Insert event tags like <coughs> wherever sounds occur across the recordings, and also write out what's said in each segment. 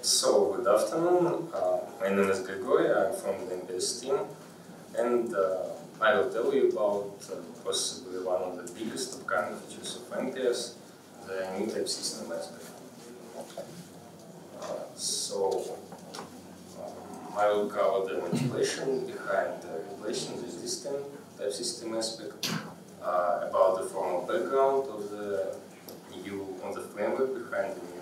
So, good afternoon. Uh, my name is Grigorii, I'm from the MPS team, and uh, I will tell you about uh, possibly one of the biggest upcoming features of MPS, the new type system aspect. Uh, so, um, I will cover the manipulation behind the replacing the existing type system aspect, uh, about the formal background of the new, on the framework behind the new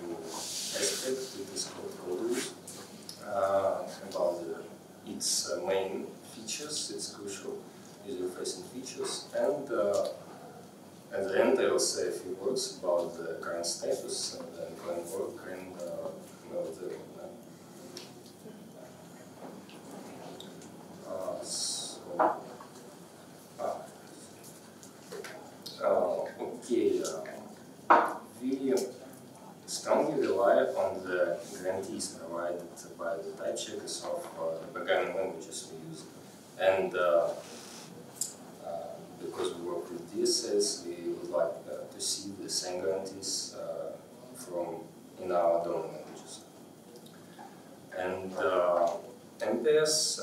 aspect, it is called Coderules, uh, about the, its uh, main features, its crucial user-facing features, and uh, at the end I will say a few words about the current status and the ongoing work and uh, well, the uh, so, uh, uh, okay, uh, we strongly rely on the guarantees provided by the type checkers of uh, the programming languages we use. And uh, because we work with DSLs, we would like uh, to see the same guarantees uh, from in our domain languages. And uh, MPS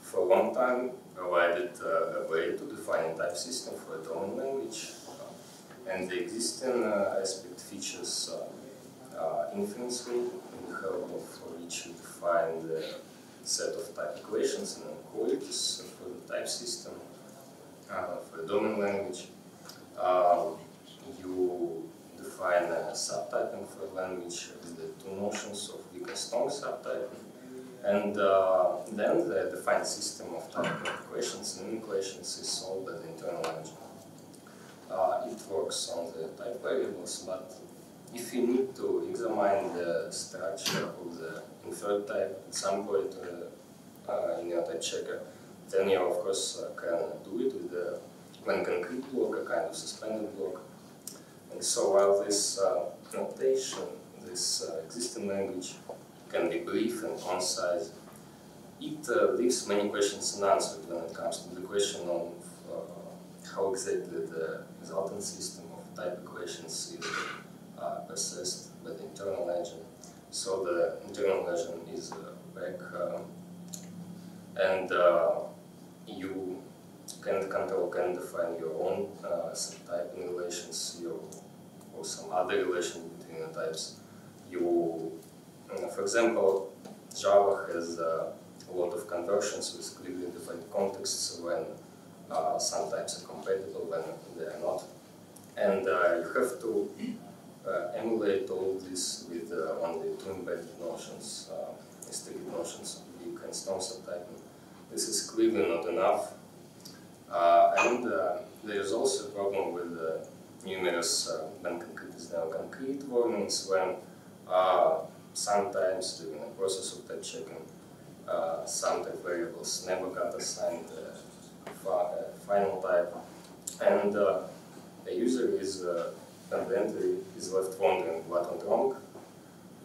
for a long time provided a way to define a type system for a domain language and the existing uh, aspect features uh, uh, infinitely in the help of which you define the set of type equations and inequalities for the type system for the domain language. Um, you define a subtyping for language with the two notions of weak and strong subtyping. And uh, then the defined system of type equations and inequations is solved by the internal engine uh, it works on the type variables, but if you need to examine the structure of the inferred type at some point uh, uh, in your type checker, then you of course uh, can do it with the when concrete block, a kind of suspended block. And so while this uh, notation, this uh, existing language can be brief and concise, it leaves many questions unanswered when it comes to the question of how exactly the resultant system of type equations is uh, processed by the internal engine. So the internal engine is uh, back um, and uh, you can control, can define your own uh, relations your, or some other relation between the types. You, uh, for example, Java has a lot of conversions with clearly defined contexts when uh, some types are compatible when they are not. And uh, you have to uh, emulate all this with uh, only two embedded notions, uh, strict notions of weak and strong subtyping. This is clearly not enough. Uh, and there is also a problem with numerous when concrete is now concrete warnings when sometimes during the process of type checking some type variables never got assigned final type, and uh, the user is uh, evidently is left wondering what went wrong.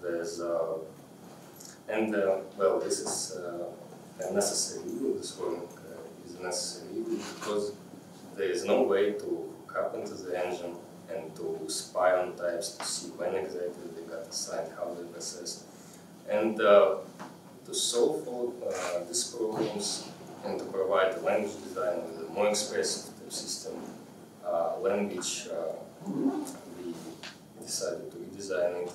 There's uh, and uh, well, this is uh, a necessary evil. This warning uh, is a necessary evil because there is no way to hook up into the engine and to spy on types to see when exactly they got assigned, how they processed, and to solve all these problems and to provide a language design with a more expressive system uh, language, uh, we decided to redesign it.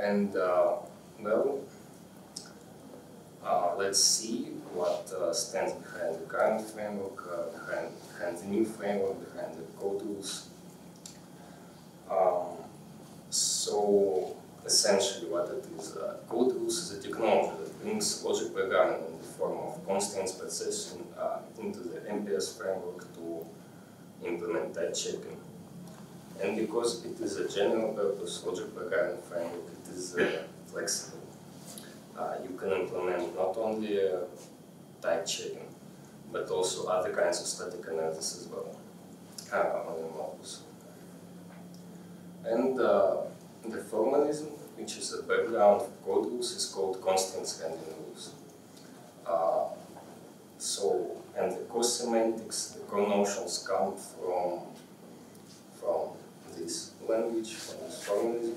And uh, well, uh, let's see what uh, stands behind the current framework, uh, behind, behind the new framework, behind the Coderules. Um, so essentially what it is, Coderules is a technology that brings logic programming in the form of constraints processing uh, into the MPS framework to implement type checking. And because it is a general purpose logic programming framework, it is uh, flexible. Uh, you can implement not only uh, type checking, but also other kinds of static analysis as well uh, on the models. And uh, the formalism, which is a background of Coderules, is called constraints handling rules. Uh, so, and the core semantics, notions come from, from this language, from this formalism.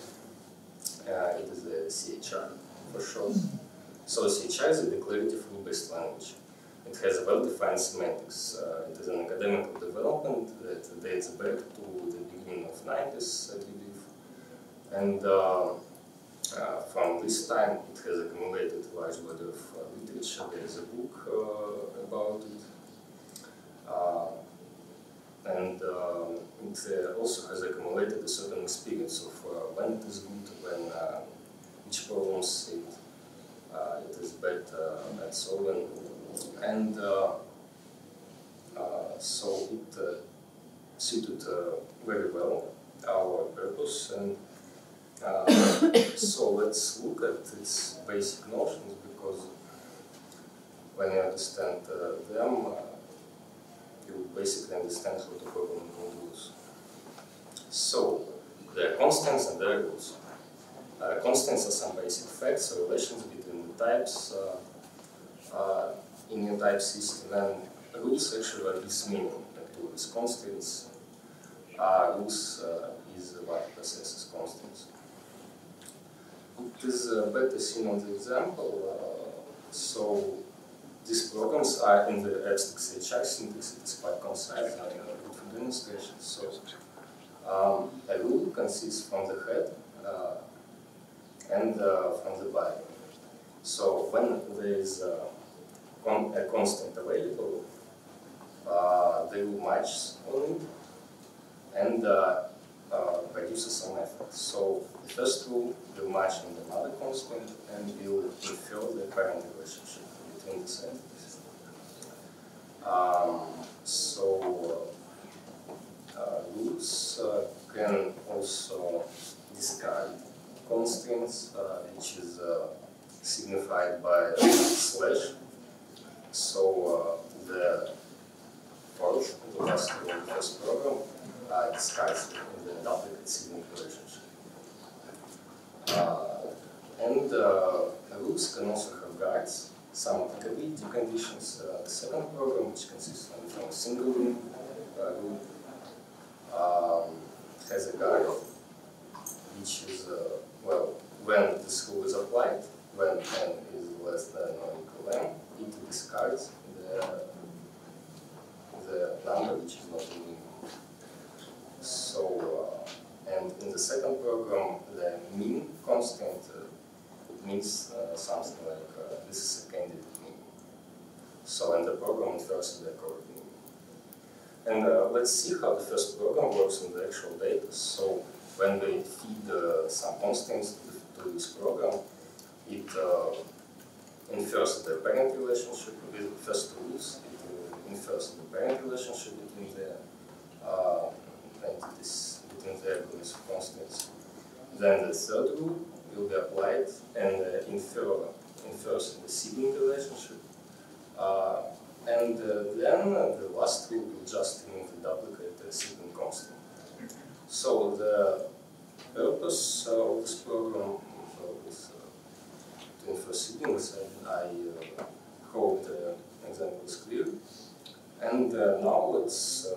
uh, it is the CHR for short. So CHR is a declarative rule-based language. It has a well-defined semantics. Uh, it is an academic development that dates back to the beginning of 90s, I believe. And uh, uh, from this time, it has accumulated a large body of uh, literature. There is a book uh, about it. Uh, and um, it also has accumulated a certain experience of when it is good, when which problems it, it is bad at solving. And so it suited very well our purpose and uh, <coughs> so let's look at its basic notions because when you understand uh, them, uh, you basically understand how to program modules. So, there are constants and variables. Uh, constants are some basic facts or relations between the types uh, uh, in your type system and rules actually are this meaning. Like rules constants, rules is what processes constants. It is uh, better seen on the example. Uh, so these programs are in the CHR syntax. It's quite concise and good for demonstration. So um, a rule consists from the head uh, and uh, from the body. So when there is a, con a constant available, uh, they will match on it and uh, uh, produces some effect. So the first rule will match in the mother constant and will infer the parent relationship Um, so uh, roots uh, can also discard constants, uh, which is uh, signified by slash. So uh, the fourth, the last the first program, uh, discards the duplicate signature relationship. Uh, and uh, loops can also have guides, some capability conditions. Uh, the second program, which consists from a single loop, uh, loop um, has a guide, which is, uh, well, when the school is applied, when n is less than or equal m, it discards the, the number which is not in so, uh, and in the second program, the mean constant uh, means uh, something like this is a candidate mean. So, in the program infers the correct. And uh, let's see how the first program works in the actual data. So when we feed uh, some constants to, this program, it uh, infers the parent relationship with first rules. It infers the parent relationship between the entities between the arguments of constants. Then the third rule will be applied and uh, infer, infers the sibling relationship. Uh, and uh, then the last rule will just remove the duplicate the sibling constant. So the purpose of this program is uh, to infer siblings, and I uh, hope the example is clear. And now let's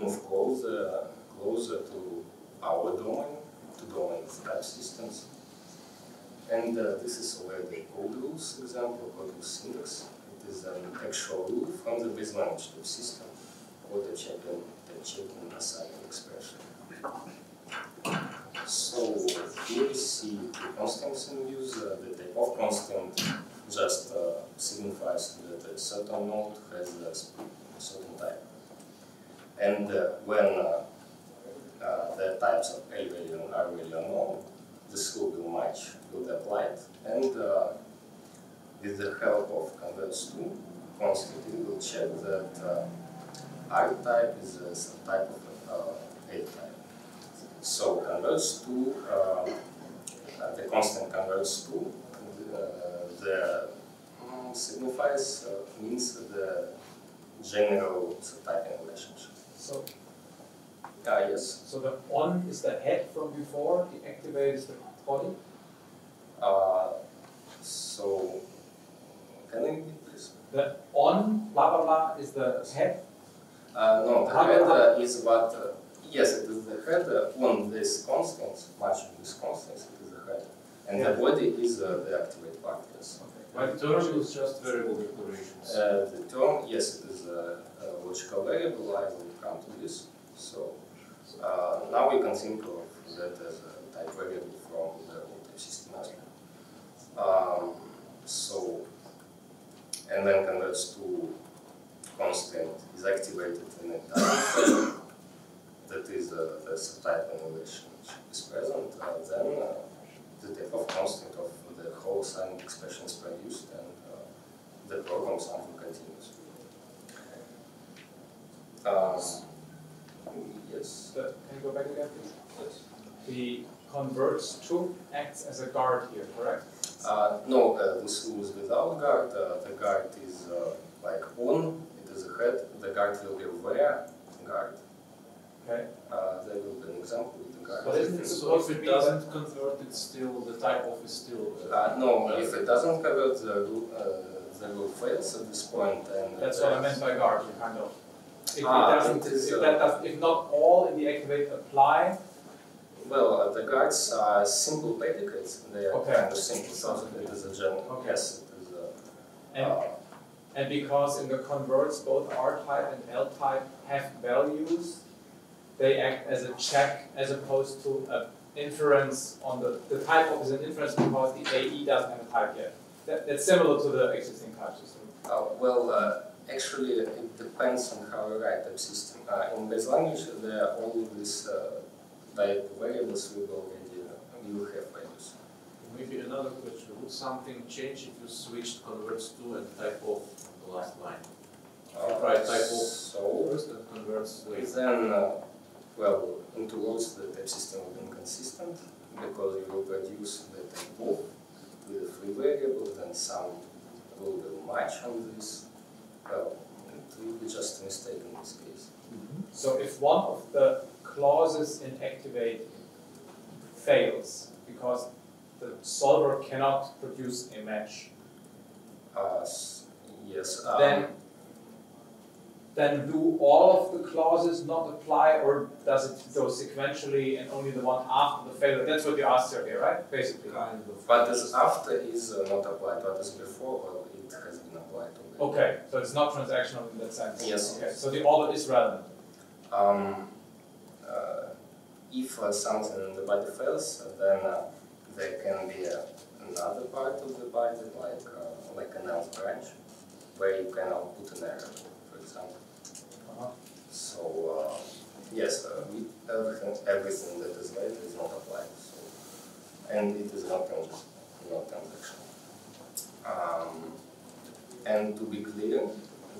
move closer, closer to our domain, to domain type systems. And uh, this is already code rules for example, rules syntax. It is an actual rule from the base type system, auto checking, the checking assigning expression. So here we see the constants in use. Uh, the type of constant just uh, signifies that a certain node has a certain type. And uh, when uh, uh, the types of A value and R value are known, this will match, will be applied, and with the help of converts to constant, we will check that R type is a subtype of A type. So converts to uh, the constant converts to uh, the um, signifies uh, means the general subtyping relationship. So, uh, yes. So the on is the head from before, the activate is the body? Uh, so, can you repeat please? The on, blah blah blah, is the head? Uh, no, the head uh, is what, uh, Yes, it is the head uh, on this constant, much of these constants, it is the head. And the body is uh, the activate part, yes. But the term is just variable declarations. Uh, the term, yes, it is a, a logical variable, I will come to this. So uh, now we can think of that as a type variable from the type system as well. Um, so, and then converts to constant is activated in a type <coughs> that is uh, the subtype annihilation is present, uh, then uh, the type of constant of the whole sign expression is produced and uh, the program sample continues. Um, yes. The- Can you go back again, please? yes. The converts to acts as a guard here, correct? Uh, no, uh, this rule is without guard. Uh, the guard is uh, like on, it is a head. The guard will be where guard. Okay. Uh, there will be an example with the guard. But isn't it So supposed if to it be doesn't convert, it's still, the type of is still. Uh, no, if it doesn't cover the rule, uh, the rule fails at this point, and That's what I meant by guard, you kind of. If Ah, doesn't, it is, if that does, if not all in the activate apply, Well, uh, the guards are simple predicates. They are Okay. kind of simple. So it is a general. Okay. Yes, it is a. and, uh, and because in the converts both R type and L type have values, they act as a check as opposed to an inference on the, the type of is an inference because the AE doesn't have a type yet. That, that's similar to the existing type system. Uh, well, uh, actually, it depends on how you write the system. Uh, in base language, there are all of these uh, type variables will already uh, will have values. Maybe another question, would something change if you switched converts to and type of the last line? Uh, Right, type of- So First and converts later. then, uh, well, into words, the type system will be inconsistent because you will produce the type of with a free variable, then some will be match on this. Well, be just a mistake in this case. So if one of the clauses in activate fails because the solver cannot produce a match, Uh, yes. Um, then then do all of the clauses not apply or does it go sequentially and only the one after the failure? That's what you asked Sergey, right? Basically. Kind of. But this after is uh, not applied, what is before, well, it has been applied already. Okay, so it's not transactional in that sense. Yes. Okay, so the order is relevant. Um, uh, if uh, something in the body fails, then uh, there can be uh, another part of the body, like uh, like an else branch, where you can output an error, for example. Uh-huh. So uh, yes, uh, we, everything everything that is later is not applied. So and it is not trans- not transactional. Um, and to be clear,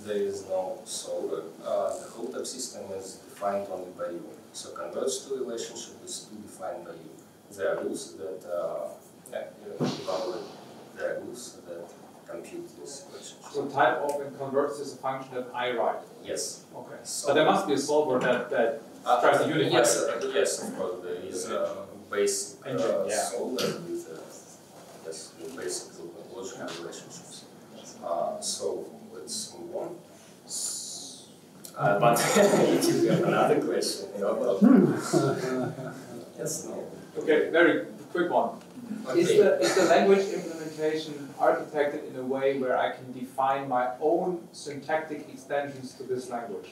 there is no solver. Uh, the whole type system is defined only by you. So converts to relationship is to defined by you. There are rules that uh, yeah, evaluate. There are rules that compute this relationship. So type of and converts is a function that I write. Yes. Okay. So But there must be a solver that, that Uh, tries to unify Yes, it. uh, yes, of course, there is a basic uh, Engine, yeah. solver with, uh, yes, with basic logical relationships. Uh, so let's move on. Uh, but if you have another question, you know, about <laughs> yes, no. Okay, very quick one. Is the, is the language implementation architected in a way where I can define my own syntactic extensions to this language?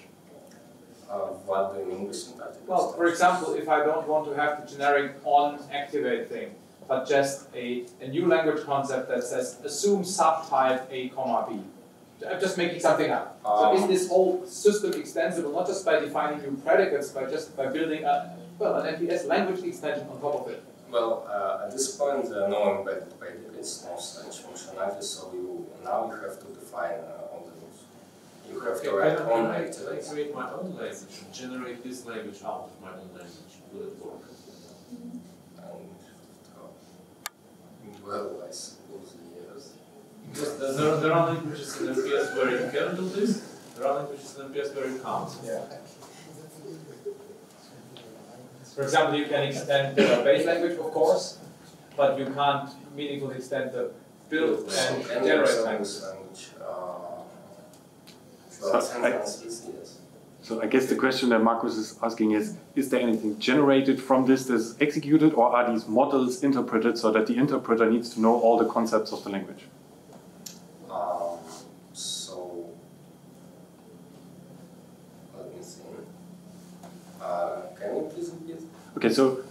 Uh, what do you mean with syntactic? Well, for example, if I don't want to have the generic on activate thing, but just a, a new language concept that says assume subtype A comma B. I'm just making something up. So is Um, this whole system extensible not just by defining new predicates, but just by building a well an MPS language extension on top of it? Well, uh, at this point, uh, no embedded predicates, no such functionality, so you now you have to define uh, all the rules. You have to write can I- I- Can I create my own language and generate this language out of my own language? Will it work? And, uh, well, I suppose yes. Because there- there, there are languages in MPS where you can do this, there are languages in MPS where you can't. Yeah. For example, you can extend the base language, of course, but you can't meaningfully extend the build and Any generate examples language. language, uh, well, sentence is yes. So I guess the question that Marcus is asking is, is there anything generated from this that is executed or are these models interpreted so that the interpreter needs to know all the concepts of the language? Um, so, let me think. Uh, can you please? Okay, so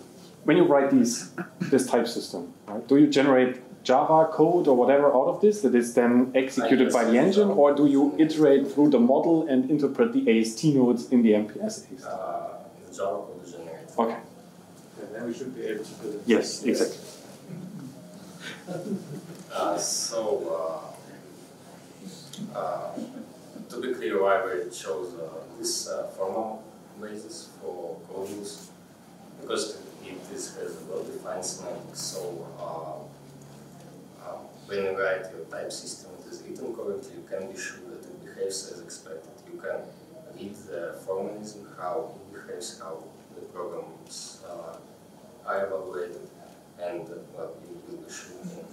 when you write these, this type system, right, do you generate Java code or whatever out of this that is then executed by the engine, or do you iterate through the model and interpret the AST nodes in the MPS AST? Uh, the Java code is generated. Okay, And then we should be able to do it. yes, exactly. <laughs> Uh, so, uh, uh, to be clear, why we chose uh, this uh, formal basis for Coderules, because it is has a well-defined semantics. So, when you write your type system, it is written correctly. You can be sure that it behaves as expected. You can read the formalism, how it behaves, how the programs uh, are evaluated, and uh, well, you will be sure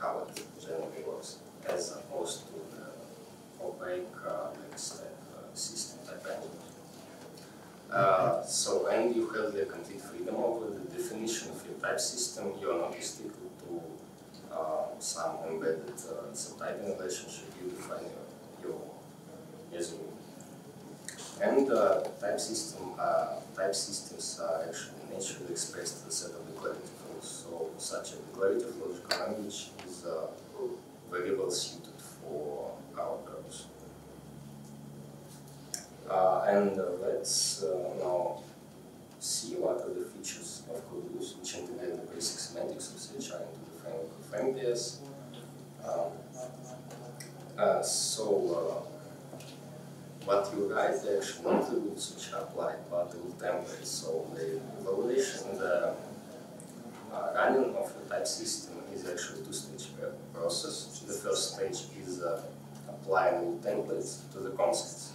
how it generally works, as opposed to the opaque uh, text type uh, system type engine. Uh, so, and you have the complete freedom over the definition of your type system. You are not restricted some embedded uh, subtyping relationship. You define your, your as and uh, type system uh, type systems are actually naturally expressed as a set of declarative rules. So such a declarative logical language is uh, very well suited for our purpose. Uh, and uh, let's now see what are the features of Coderules which integrate the basic semantics of CHR into framework of MPS. Um, uh, so uh, what you write actually not the rules which are applied, but the rule templates. So the evaluation, the uh, running of the type system is actually two-stage process. The first stage is uh, applying rule templates to the concepts.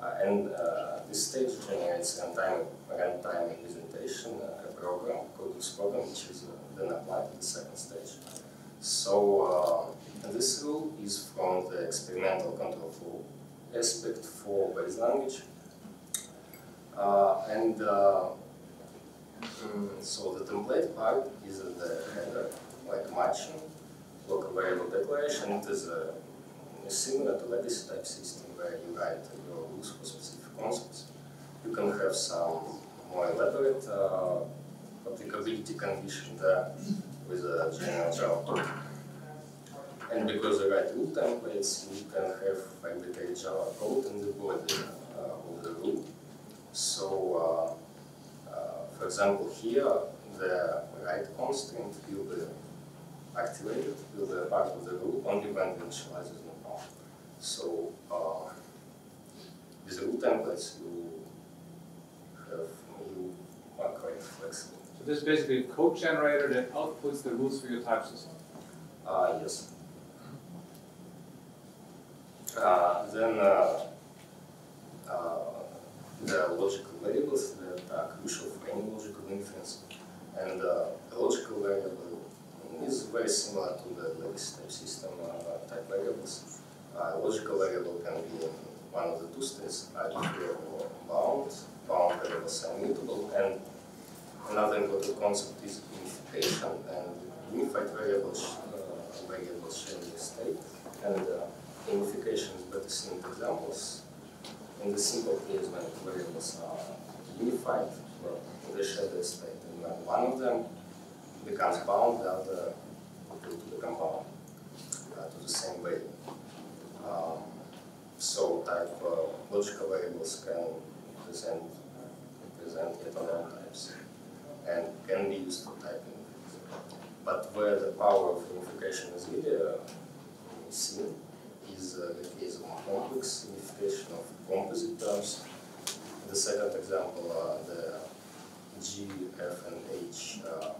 Uh, and uh, this stage generates runtime, runtime representation, uh, a program, Coderules program, which is then applied to the second stage. So uh, this rule is from the experimental control flow aspect for base language. Uh, and uh, mm, so the template part is the header, like matching, local variable declaration. It is uh, similar to legacy type system where you write your rules for specific concepts. You can have some more elaborate uh, applicability condition there with a general Java. And because you write rule templates, you can have fabricated Java code in the body uh, of the rule. So, uh, uh, for example, here the write constraint will be activated will be part of the rule only when the initializes no bound. So, uh, with the rule templates, you have you are quite flexible. This is basically a code generator that outputs the rules for your type system. Uh, yes. Uh, then uh, uh, there are logical variables that are crucial for any logical inference. And uh, the logical variable is very similar to the legacy type system uh, type variables. Uh, logical variable can be one of the two states, either bound, bound variables are immutable, and another important concept is unification and unified variables, uh, variables sharing the state. And uh, unification is better seen in examples. In the simple case when variables are unified, well, they share the state. And when one of them becomes bound, the other will to the compound, uh, to the same value. Um, so type uh, logical variables can present represent yet unknown types and can be used for typing. But where the power of unification is really uh, seen is uh, the case of complex unification of composite terms. The second example, uh, the G, F, and H uh,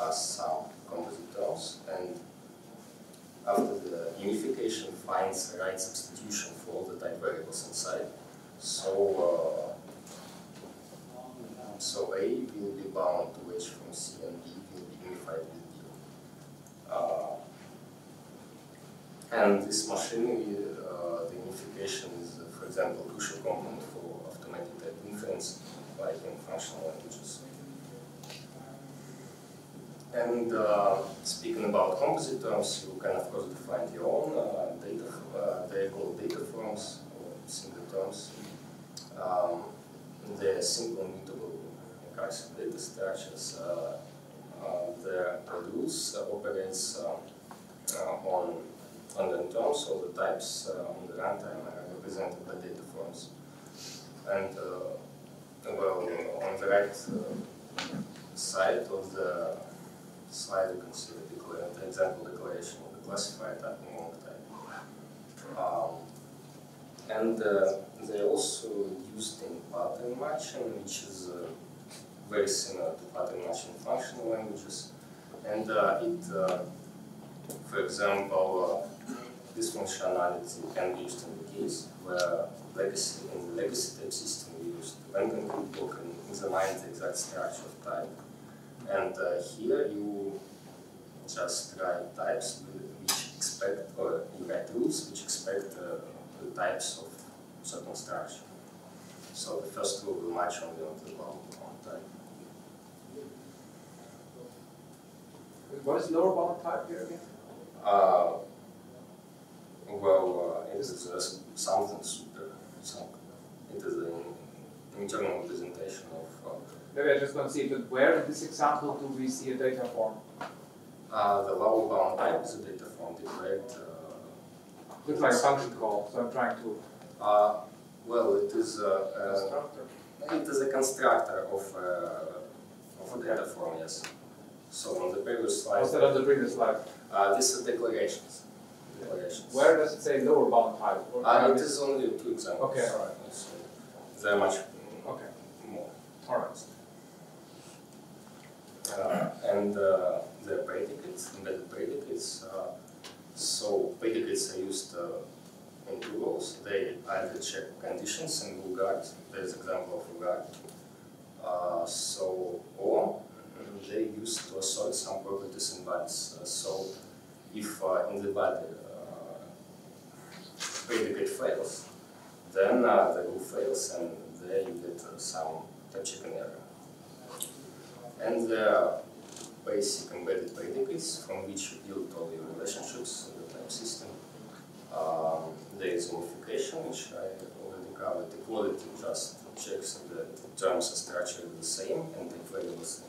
are some composite terms, and after the unification finds the right substitution for all the type variables inside. So, uh, so A will be bound to H from C, and B will be unified with D. Uh, and this machinery, uh, the unification is, for example, a crucial component for automatic type inference, like in functional languages. And uh, speaking about composite terms, you can of course define your own uh, data. Uh, they are called data forms or single terms. Um, they are simple, immutable, recursive data structures. Uh, uh, produce uh, operates uh, on on the terms, all the types uh, on the runtime are represented by data forms. And uh, well, on the right side of the slide, you can see the, the example declaration of the classified type and long type. Um, and uh, they also used in pattern matching, which is uh, very similar to pattern matching in functional languages. And uh, it, uh, for example, uh, this functionality can be used in the case where legacy in the legacy type system we used when block and examine the exact structure of type. And uh, here you just write types which expect, or you write rules which expect uh, the types of certain structure. So the first rule will match only on the one type. What is lower bound type here again? Uh, well, uh, it is uh, something super, some, it is an internal representation of uh, Maybe I just don't see it, but where in this example do we see a data form? uh, the lower bound type is a data form declared. Uh, Looks like a function call, so I'm trying to. uh, well, it is a. uh, Constructor. it is a constructor of uh, of a data form, yes. So on the previous slide, What's that on the previous slide? uh, this is declarations. Where does it say lower bound type? Or Uh, it only two examples. Okay, alright. So they're much Okay, more. alright. Uh, and uh, the predicates, embedded predicates, uh, so predicates are used uh, in two roles. They either check conditions in Bulgari, there's example of Bulgari. Uh, so, or they use to assert some properties in bodies. Uh, so, if uh, in the body uh, predicate fails, then uh, the rule fails and there you get uh, some type checking error. And there are basic embedded predicates from which you build all your relationships in the type system. Um, there is unification, which I already covered. Equality just checks that the terms are structured the same and the variables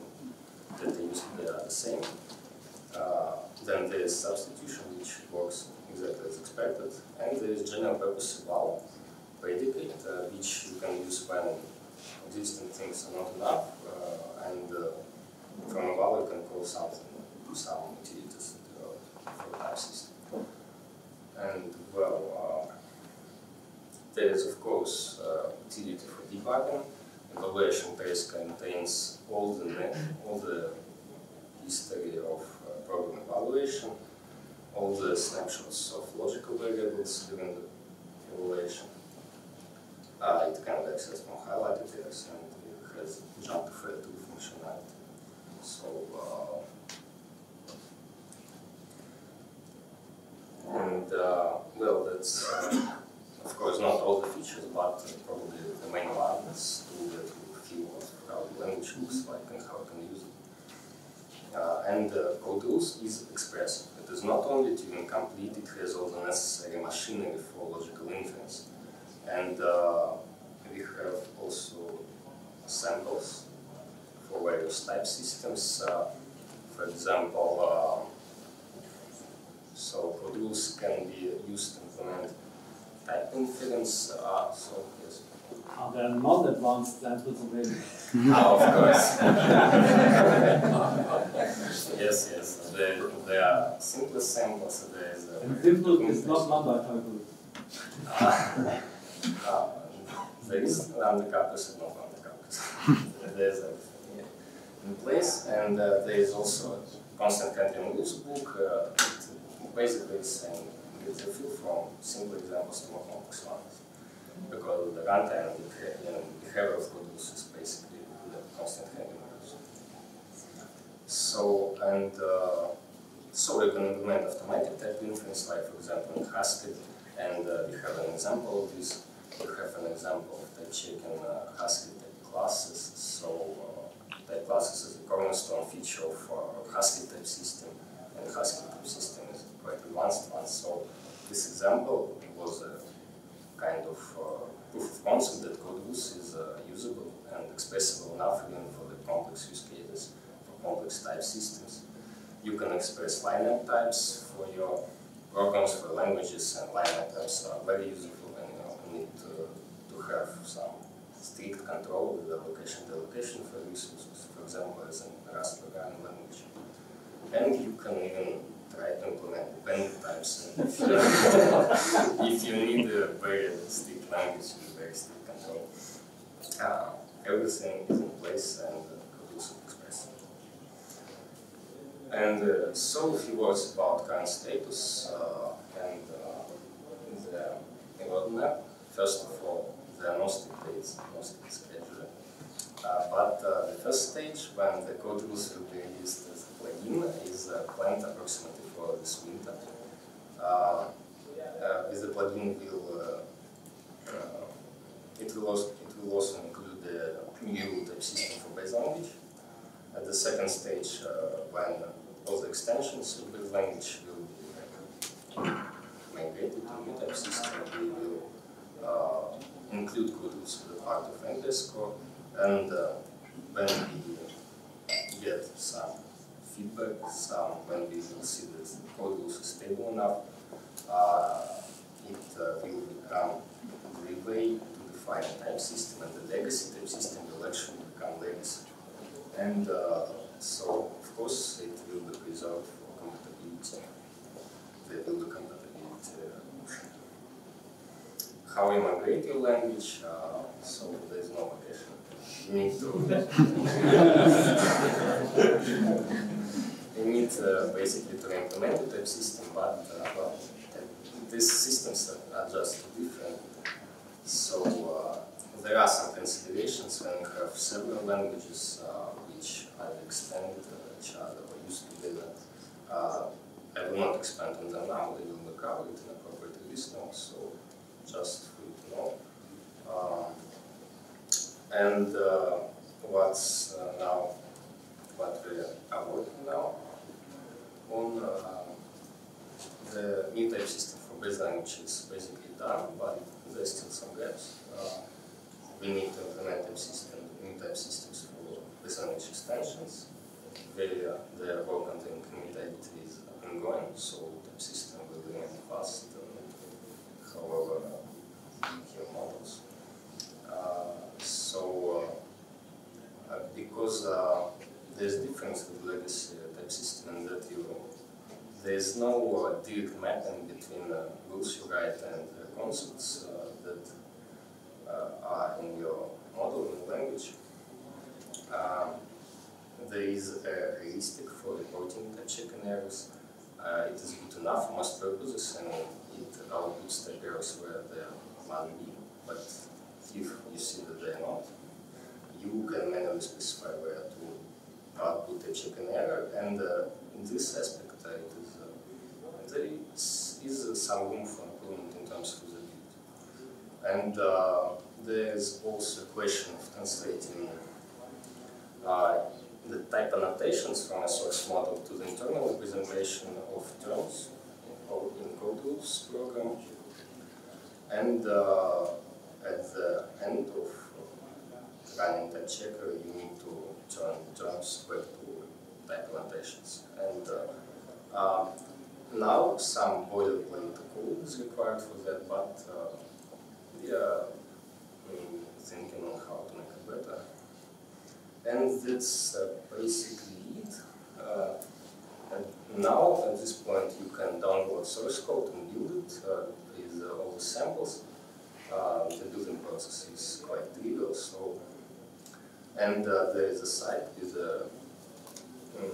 that they use they are the same. Uh, then there is substitution, which works exactly as expected. And there is general purpose eval predicate, uh, which you can use when existing things are not enough, uh, and uh, from a value you can call something, some utilities for type system. And well, uh, there is of course uh, utility for debugging. Evaluation trace contains all the all the history of uh, program evaluation, all the snapshots of logical variables during the evaluation. Uh, it can be accessed from highlighted areas and it has jump to thread to functionality. So, uh, and uh, well, that's of course not all the features, but probably the main one is to a feel how the language looks like and how you can use it. Uh, and uh, is expressive. It is not only Turing complete, it has all the necessary machinery for logical inference. And uh, we have also samples for various type systems. Uh, for example, uh, so code can be used to implement type inference. Uh, so yes. Are there non-advanced samples available? Ah, <laughs> of course. <laughs> yes, yes. There, there are simple samples. There is a And simple is not number type. uh, uh, <laughs> there is lambda calculus and not lambda calculus. There's everything in place, and uh, there is also a constraint handling rules book. Uh, basically is saying gives a feel from simple examples to more complex ones. Because the runtime behavior of rules is basically the constraint handling rules. So, and uh, so you can implement automatic type inference, like for example in Haskell, And uh, we have an example of this. We have an example of type checking uh, Haskell type classes. So uh, type classes is a cornerstone feature of uh, Haskell type system, and Haskell type system is quite advanced one. So this example was a kind of proof of concept that Coderules is uh, usable and expressible enough even for the complex use cases, for complex type systems. You can express line types for your programs, for languages, and line types are very useful when you need to, to have some strict control with the allocation delocation for resources, for example, as in Rust programming language. And you can even try to implement dependent types and if you, if you need a very strict language with very strict control. Uh, everything is in place and uh, Caduceus Express. And uh, so a few words about current status uh, and uh, the roadmap. First of all, there are no strict dates, no strict schedule. Uh, but uh, the first stage, when the code rules will be released as a plugin, is uh, planned approximately for this winter. Uh, with the plugin, will it will also it will also include the new type system for base language. At the second stage, when all the extensions of base language will be migrated to new type system, we will include code as part of underscore and when we get some feedback, some when we will see that the code is stable enough, uh, it uh, will become the way to the final type system, and the legacy type system will actually become legacy. And uh, so, of course, it will be preserved for compatibility. There will be compatibility. How we migrate your language, uh, so there is no migration need to you <laughs> need uh, basically to implement the type system, but uh, well, these systems are just different. So uh, there are some considerations when you have several languages uh, which either extend each other or use together. Uh, I will not expand on them now, they will be covered in appropriate release notes, so just for you to know. Um, and what's now, what we are working now on uh, the new type system for base language is basically done, but there's still some gaps. Uh, we need to implement type system, new type systems for base language extensions. They, uh, their work on the intermediate is ongoing, so type system will remain fast, however, big models. Uh, so, uh, uh, because there's difference with legacy system that you there's no direct mapping between the rules you write and the concepts that are in your model in language. Um, there is a heuristic for reporting type checking errors. Uh, it is good enough for most purposes and it outputs the errors where there might be, but if you see that they are not, you can manually specify where to output a error, and uh, in this aspect, uh, it is, uh, there is, some room for improvement in terms of usability. And uh, there is also a question of translating the type annotations from a source model to the internal representation of terms in rules program. And uh, at the end of running the checker, you need to terms back to type annotations. And uh, uh, now some boilerplate code is required for that, but uh, we are um, thinking on how to make it better. And that's basically it. Uh, and now, at this point, you can download source code and build it uh, with all the samples the building process is quite trivial. So, and uh, there is a site with a um,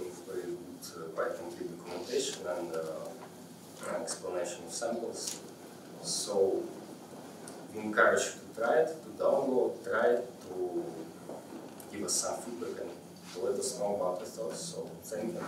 quite complete documentation and uh, explanation of samples. So, we encourage you to try it, to download, try it, to give us some feedback and to let us know about your thoughts. So, thank you.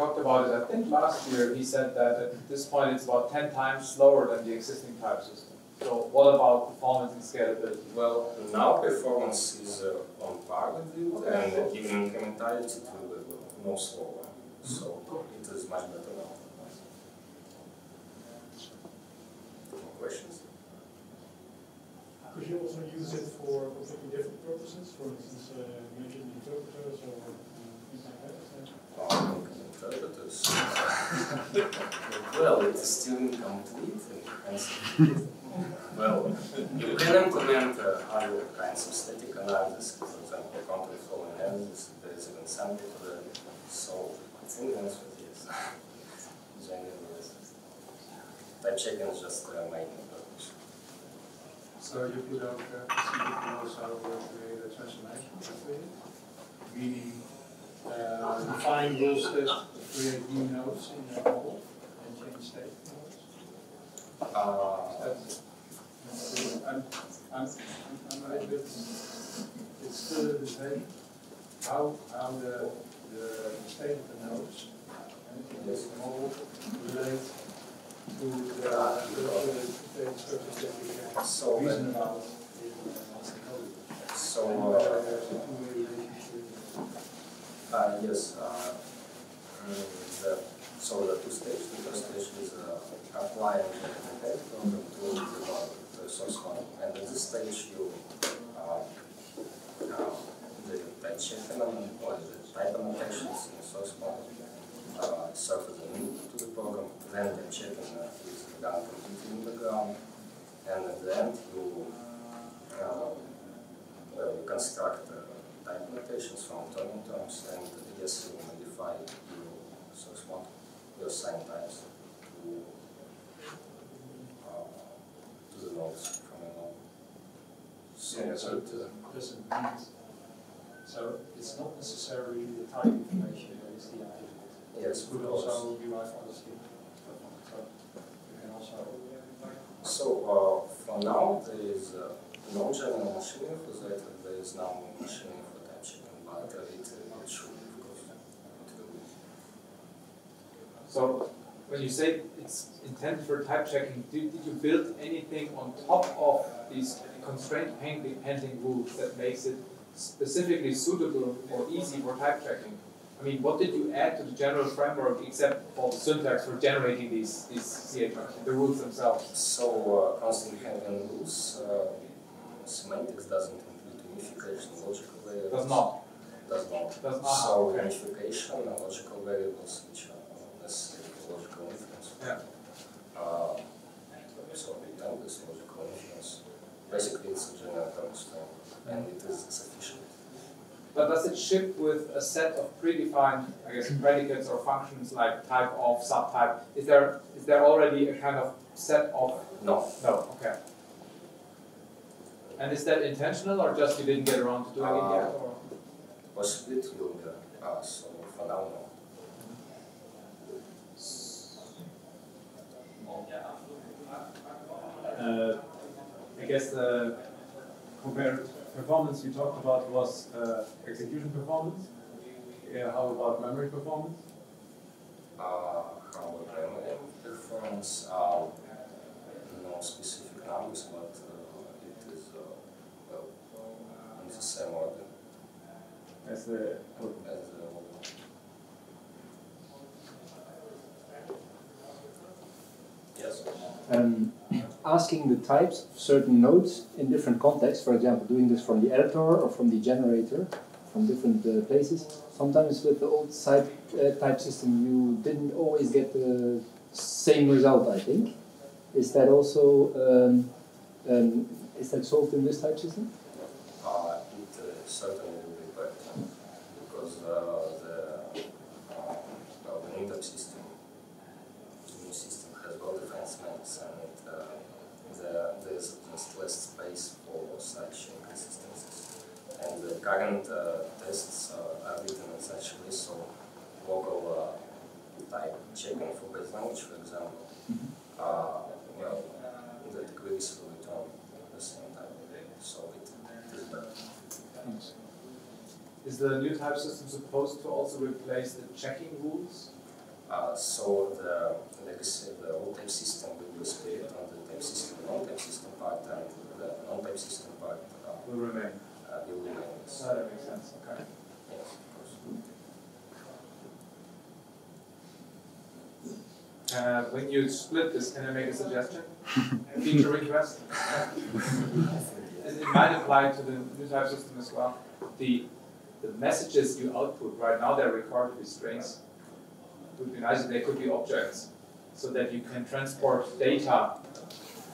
Talked about it, I think last year, he said that at this point it's about ten times slower than the existing type system. So what about performance and scalability? Well, now performance is uh, on par with it, and even incrementality it will be no slower. So it is much better now. More questions? Could you also use it for completely different purposes, for instance, uh, mentioned interpreters or uh, things like that? Is that- interpreters. <laughs> well, it is still incomplete and well, you can implement uh, other kinds of static analysis, for example, control flow analysis. There is even sample for that. So it's in the answer yes. <laughs> Generally, yes. Type checking is just uh, main purpose. So you could ook uh, specifically also uh, create a transformation for it, meaning uh, define rules that create new nodes in your model and change state nodes. Uh, That's, I'm, I'm, I'm a little bit, it's still a debate, how, how the, the state of the nodes and the model relate to the, the, the structures that we can so, reason uh, about in uh, so uh, whether there's a two-way relationship. Uh, yes, uh, the, so the two stages, the first stage is uh, apply and implement from the to the, the source model. And at this stage you, uh, uh, the check element or the type annotations in the source model uh, serve as an input to the program. Then the checking uh, is done completely in the ground. And at the end you, uh, you construct from terms, and yes, you modify your source model, your assign types to, uh, to the nodes from node. Yeah, so it doesn't, need, so it's not necessarily the type information is the activity. Yes, It could also derive other stuff, so you can also. So uh, for now, there is uh, no general machining for that, and there is now machining for type checking, but it, it should, of course, it will be. So when you say it's intended for type checking, did, did you build anything on top of these constraint handling, rules that makes it specifically suitable or easy for type checking? I mean, what did you add to the general framework except for the syntax for generating these, these CHRs, the rules themselves? So, uh, constraint handling rules, uh, semantics doesn't include unification, logical variables. Does not. Does not. Does not, So, okay. logical variables, which are necessary for logical inference. Yeah. Uh, and this logical inference, basically it's a general constraint, and it is sufficient. But does it ship with a set of predefined, I guess, predicates or functions like type of, subtype? Is there is there already a kind of set of No, No, okay. And is that intentional or just you didn't get around to doing it yet? Or? Possibly it will be, uh, so for now, no. Uh, I guess the compared performance you talked about was uh, execution performance. Yeah, how about memory performance? Uh, how about memory performance? Uh, no specific numbers, but uh, it is uh, well in the same order As the as the Yes. um, asking the types of certain nodes in different contexts, for example, doing this from the editor or from the generator, from different uh, places. Sometimes with the old site, uh, type system, you didn't always get the same result, I think. Is that also, um, um, is that solved in this type system? Uh, it uh, certainly will be better because uh, the uh, well, the Intel system, the new system has well defined semantics and uh, the, there's just less space for such inconsistencies. And the current uh, tests uh, are written in such a way so local uh, type checking for base language, for example, uh, well, that queries will return the same type. So it is better. Is the new type system supposed to also replace the checking rules? Uh, so the legacy, the old type system will be split on the type system, the non-type system part, and the non-type system part uh, Will remain. uh, will remain. Yes, Oh, that makes sense, okay. yes, of course. Uh, when you split this, can I make a suggestion? A feature request? <laughs> It might apply to the new type system as well. The, the messages you output, right now they're recorded with strings. It would be nice if they could be objects, so that you can transport data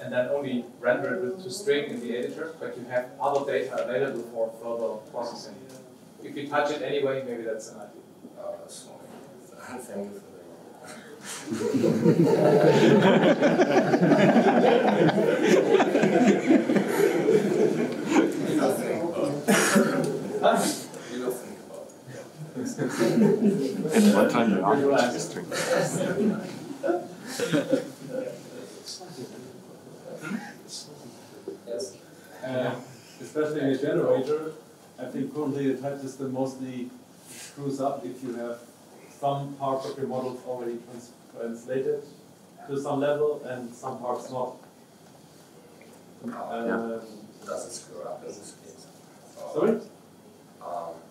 and then only render it with to string in the editor, but you have other data available for further processing. If you touch it anyway, maybe that's an idea. Uh, <laughs> so, thank you for the. <laughs> I'll think about it. We will think about it. And one time you are the string. Yes. Uh, especially in a generator, I think currently the type system mostly screws up if you have some parts of your models already trans- translated to some level and some parts not. Um, Does it screw up in this case? Uh, Sorry? Um, and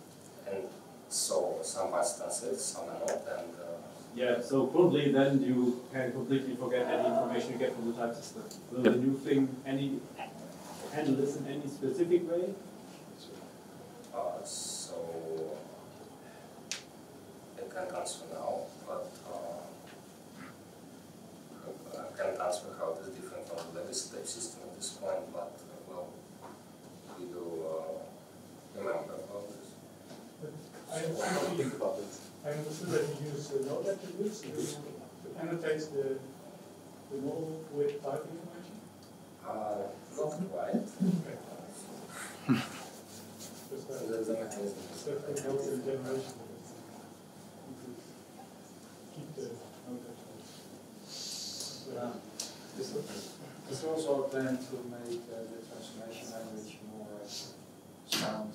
so some parts translate, some are not, and uh, Yeah, so currently then you can completely forget any information you get from the type system. Will the new thing any handle this in any specific way? uh, so it can't answer now, but uh, I can't answer how it is different from the legacy type system at this point, but uh, well, we do uh, remember about this. I Think about it. I understood that you use to annotate the, the model with type information. Uh, not quite. Just that, That's the mechanism. that can help in generation. Keep the node attributes. Yeah. Is is there also a plan to make uh, the transformation language more uh, sound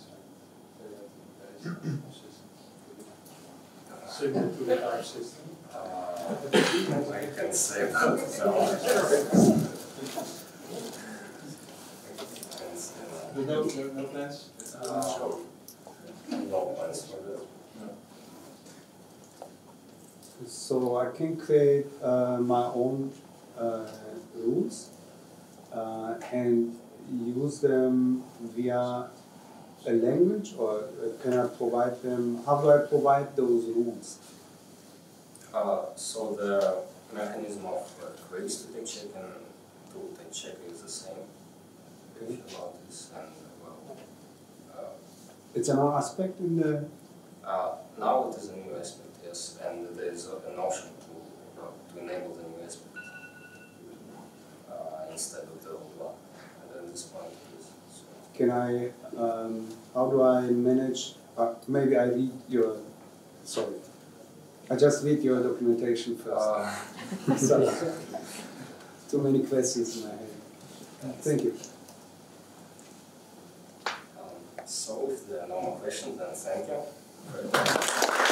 and uh, consistent? Similar to the type system. No, no, no plans? Uh, no plans for that. So I can create uh, my own uh, rules uh, and use them via a language or uh, can I provide them, how do I provide those rules? Uh, so the mechanism of uh, queries to type check and to type check is the same. If you allow this and well, uh, It's an aspect in the, uh, now it is a new aspect, yes, and there is a- an option to, uh, to enable the new aspect uh, instead of the old one. And at this point is. So. can I, um, how do I manage, uh, maybe I read your, sorry. I just read your documentation first. Uh, <laughs> Sorry. Too many questions in my head. Thank you. um, so if there are no more questions, then thank you. very much.